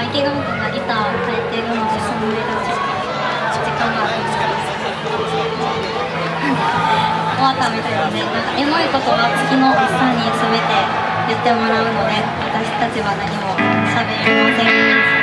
今池上君がギターを変えているのでその間ちょっと時間があるんです終わったみたいなのでなんかエモいことは次のおっさんに全て言ってもらうので私たちは何も喋りません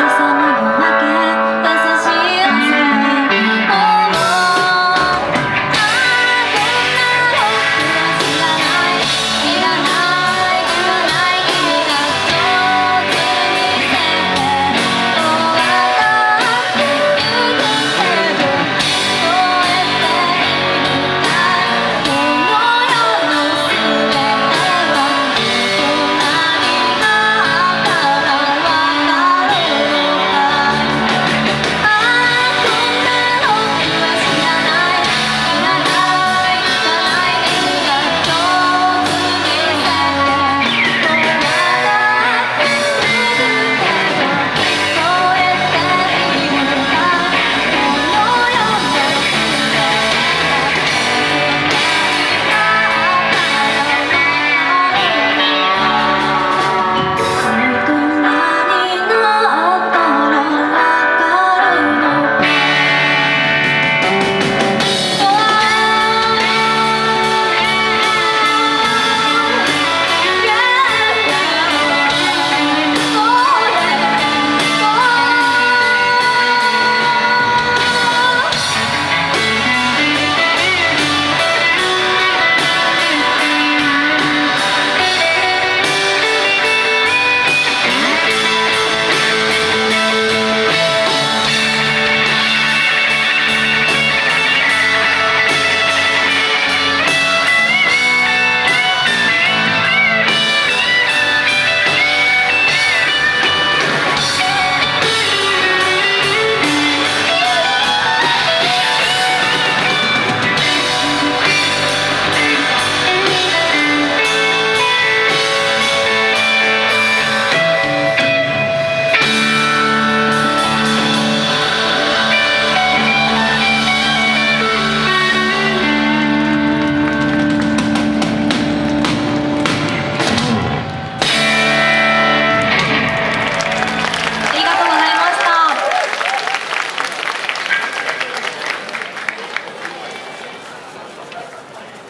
just